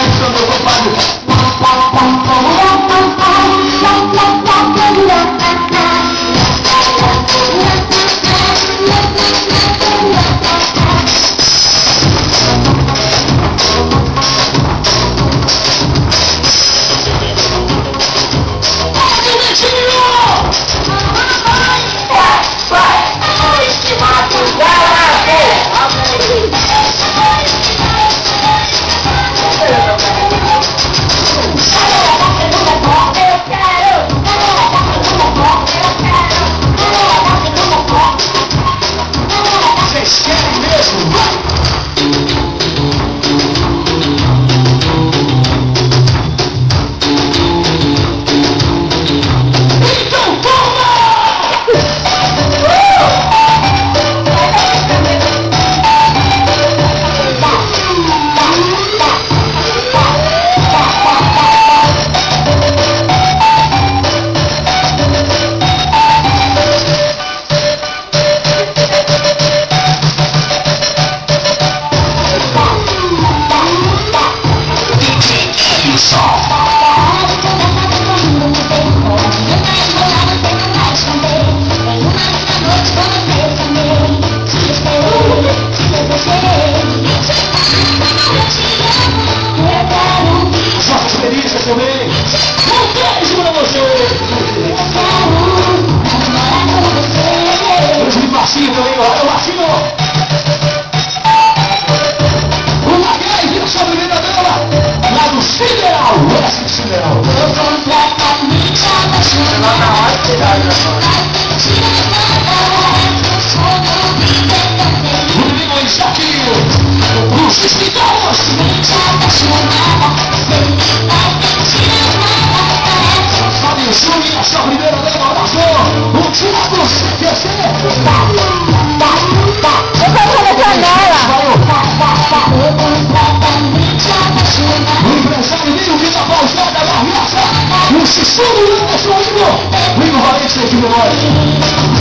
Santo Antônio, Beijo de baixinho também, olha o baixinho. O Lagai vira Riacha. O Xixu do Anderson Igor. O Igor Valente de memória. Thank you.